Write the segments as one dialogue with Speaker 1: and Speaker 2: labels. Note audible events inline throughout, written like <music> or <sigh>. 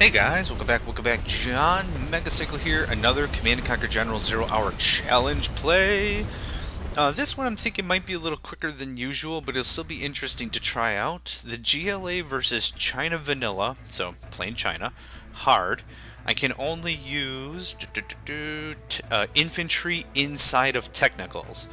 Speaker 1: Hey guys, welcome back, welcome back. John Megacycle here, another Command & Conquer General Zero Hour Challenge play. Uh, this one I'm thinking might be a little quicker than usual, but it'll still be interesting to try out. The GLA versus China Vanilla, so plain China, hard. I can only use uh, infantry inside of technicals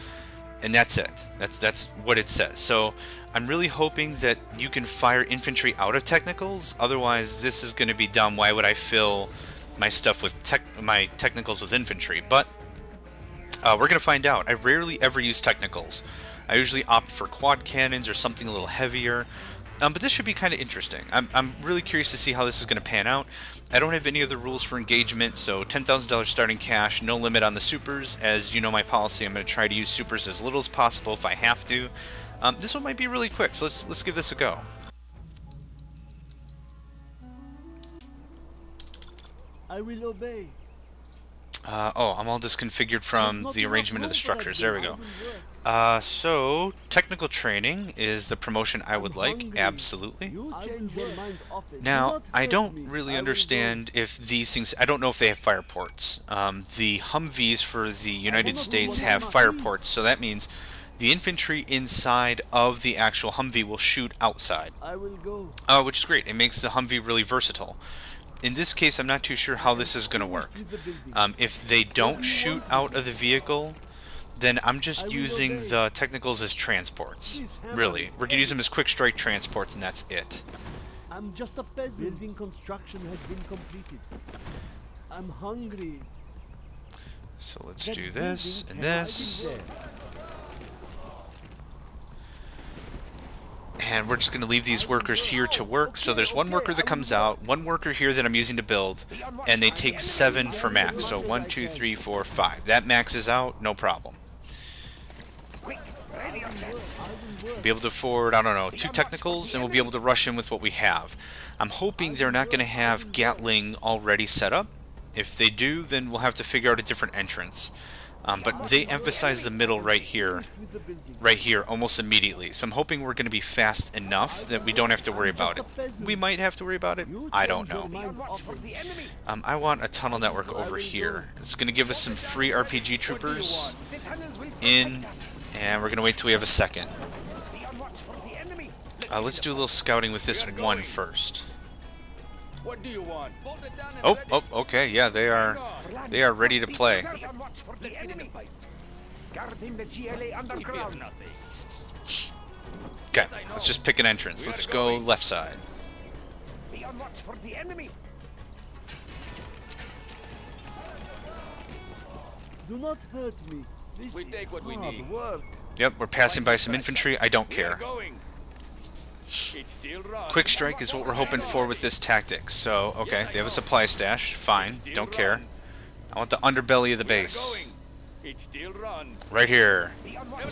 Speaker 1: and that's it. That's that's what it says. So I'm really hoping that you can fire infantry out of technicals. Otherwise, this is going to be dumb. Why would I fill my stuff with tech my technicals with infantry? But uh, we're going to find out. I rarely ever use technicals. I usually opt for quad cannons or something a little heavier. Um, but this should be kind of interesting. I'm, I'm really curious to see how this is going to pan out. I don't have any other rules for engagement, so $10,000 starting cash, no limit on the supers. As you know my policy, I'm going to try to use supers as little as possible if I have to. Um, this one might be really quick, so let's, let's give this a go.
Speaker 2: I will obey.
Speaker 1: Uh, oh, I'm all disconfigured from the arrangement of the structures. There we go. Uh, so, technical training is the promotion I would like, absolutely. Now, I don't really understand if these things, I don't know if they have fire ports. Um, the Humvees for the United States have fire ports, so that means the infantry inside of the actual Humvee will shoot outside. Uh, which is great, it makes the Humvee really versatile. In this case, I'm not too sure how this is going to work. Um, if they don't shoot out of the vehicle, then I'm just using the technicals as transports. Really. We're going to use them as quick strike transports and that's it.
Speaker 2: I'm just a peasant. Building construction has been completed. I'm hungry.
Speaker 1: So let's do this and this. And we're just going to leave these workers here to work. So there's one worker that comes out, one worker here that I'm using to build, and they take seven for max. So one, two, three, four, five. That maxes out, no problem. Be able to forward, I don't know, two technicals, and we'll be able to rush in with what we have. I'm hoping they're not going to have Gatling already set up. If they do, then we'll have to figure out a different entrance. Um, but they emphasize the middle right here, right here, almost immediately. So I'm hoping we're going to be fast enough that we don't have to worry about it. We might have to worry about it. I don't know. Um, I want a tunnel network over here. It's going to give us some free RPG troopers in, and we're going to wait till we have a second. Uh, let's do a little scouting with this one first. What do you want? Oh, oh, okay, yeah, they are, they are ready to play. Okay, let's just pick an entrance. Let's go left side.
Speaker 2: Do not hurt me. This we take what we need. Work.
Speaker 1: Yep, we're passing by some infantry. I don't care. Quick strike is what we're hoping for with this tactic. So, okay, they have a supply stash. Fine, don't care. I want the underbelly of the base. Right here.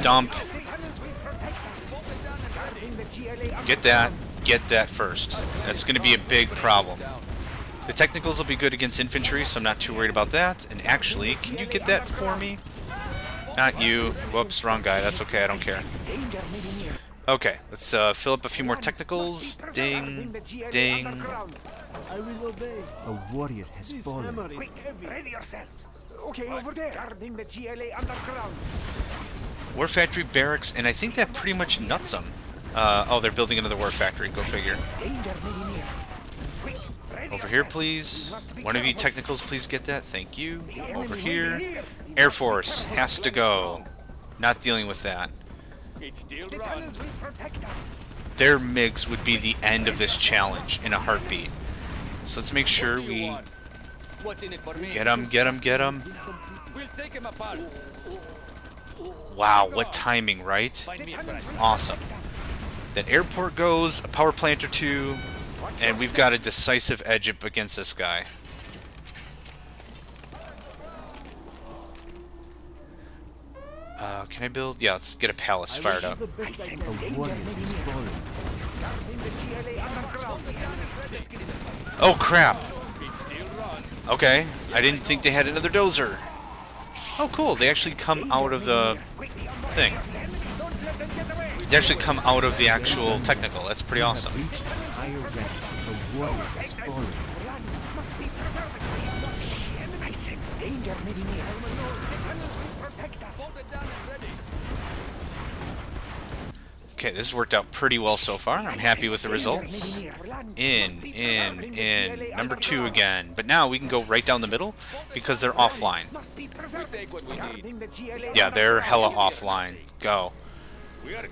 Speaker 1: Dump. Get that. Get that first. That's going to be a big problem. The technicals will be good against infantry, so I'm not too worried about that. And actually, can you get that for me? Not you. Whoops, wrong guy. That's okay, I don't care. Okay, let's uh, fill up a few more technicals. Ding, ding.
Speaker 2: A warrior has fallen. Quick, ready yourselves. Okay, over there. Guarding the GLA underground.
Speaker 1: War Factory Barracks, and I think that pretty much nuts them. Uh, oh, they're building another War Factory. Go figure. Over here, please. One of you technicals, please get that. Thank you. Over here. Air Force has to go. Not dealing with that. Their MiGs would be the end of this challenge in a heartbeat. So let's make sure we get him, get him, get them. Wow, what timing, right? Awesome. Then airport goes, a power plant or two, and we've got a decisive edge up against this guy. Uh, can I build? Yeah, let's get a palace fired up. Oh crap! Okay, I didn't think they had another dozer. Oh, cool, they actually come out of the thing. They actually come out of the actual technical. That's pretty awesome. Okay, this has worked out pretty well so far. I'm happy with the results. In, in, in. Number two again. But now we can go right down the middle because they're offline. Yeah, they're hella offline. Go.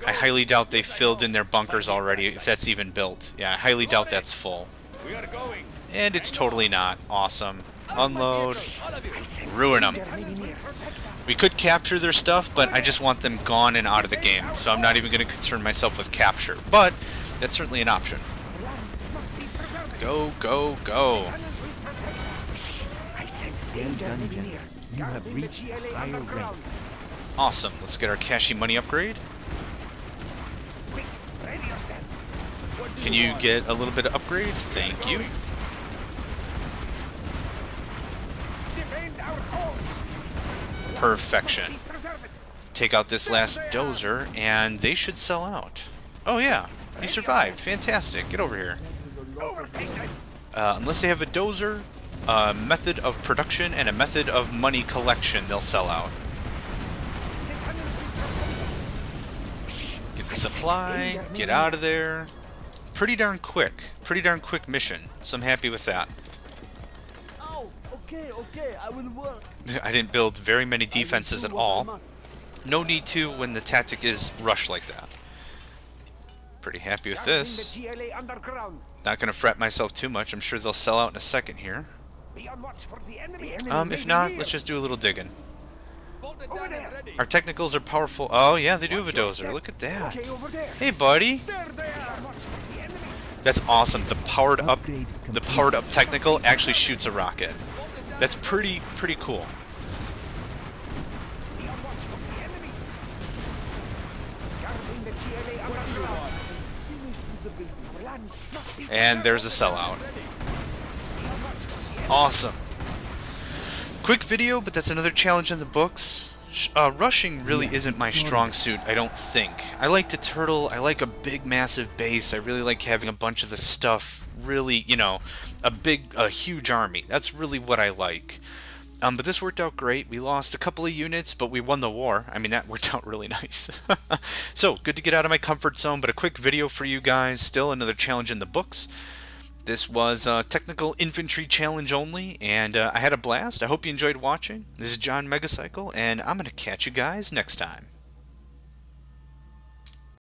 Speaker 1: I highly doubt they filled in their bunkers already, if that's even built. Yeah, I highly doubt that's full. And it's totally not. Awesome. Unload. Ruin them. We could capture their stuff, but I just want them gone and out of the game, so I'm not even going to concern myself with capture. But that's certainly an option. Go, go, go. Awesome. Let's get our cashy money upgrade. Can you get a little bit of upgrade? Thank you. Perfection. Take out this last dozer, and they should sell out. Oh yeah, he survived. Fantastic. Get over here. Uh, unless they have a dozer, a method of production, and a method of money collection, they'll sell out. Get the supply, get out of there. Pretty darn quick. Pretty darn quick mission, so I'm happy with that.
Speaker 2: Okay, okay, I will work. <laughs>
Speaker 1: I didn't build very many defenses at all. No need to when the tactic is rush like that. Pretty happy with this. Not gonna fret myself too much. I'm sure they'll sell out in a second here. Um, if not, let's just do a little digging. Our technicals are powerful. Oh yeah, they do have a dozer. Look at that. Hey, buddy. That's awesome. The powered up, the powered up technical actually shoots a rocket. That's pretty pretty cool.
Speaker 2: Finished with the building.
Speaker 1: And there's a sellout. Awesome. Quick video, but that's another challenge in the books. Uh, rushing really isn't my strong suit, I don't think. I like to turtle, I like a big massive base, I really like having a bunch of the stuff, really, you know, a big, a huge army. That's really what I like. Um, but this worked out great. We lost a couple of units, but we won the war. I mean, that <laughs> worked out really nice. <laughs> so, good to get out of my comfort zone, but a quick video for you guys. Still another challenge in the books. This was a technical infantry challenge only, and uh, I had a blast. I hope you enjoyed watching. This is John Megacycle, and I'm going to catch you guys next time.